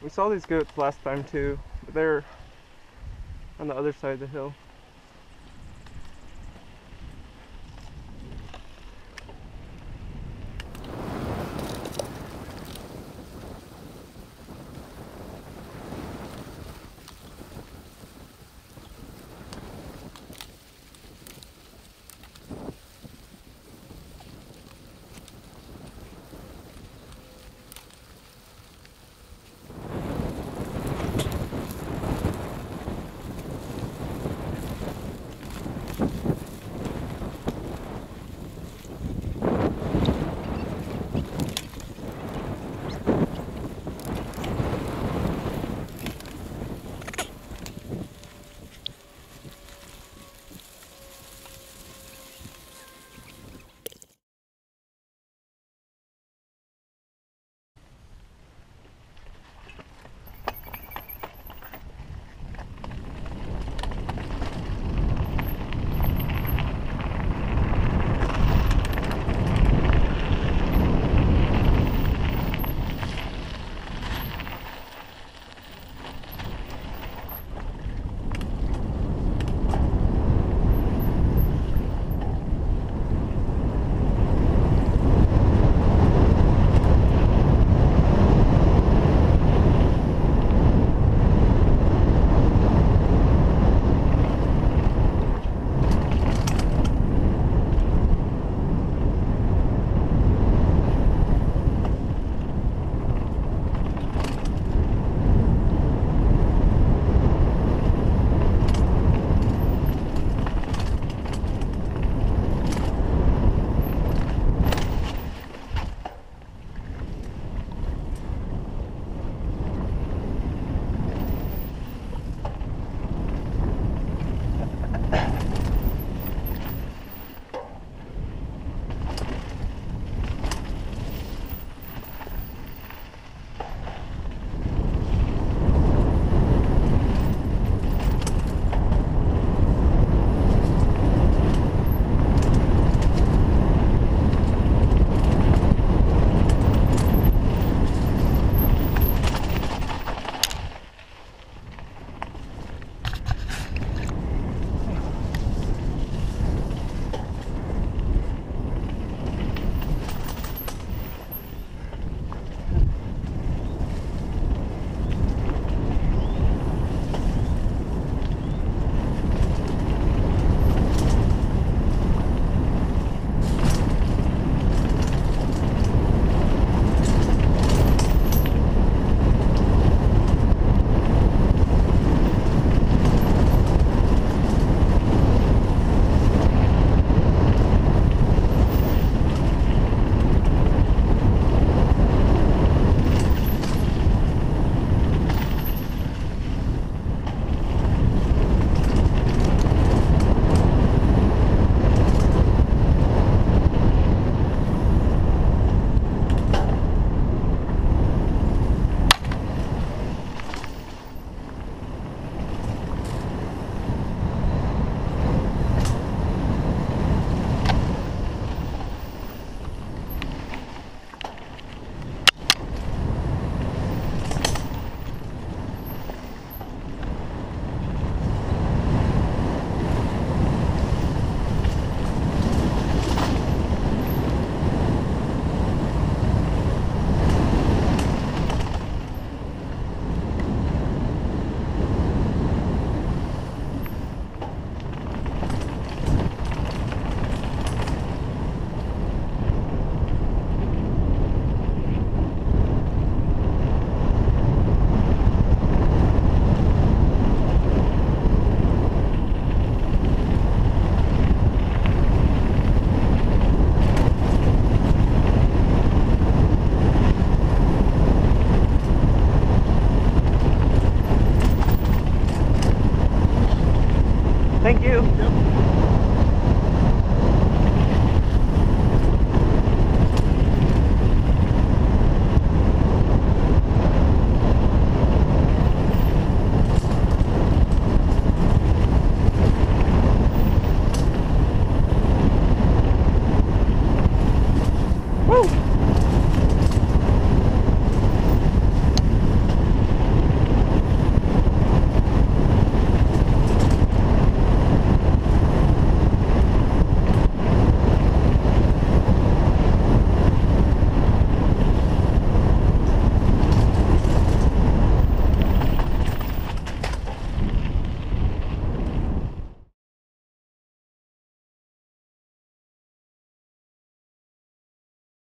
We saw these goats last time too, but they're on the other side of the hill. Thank you. Yep.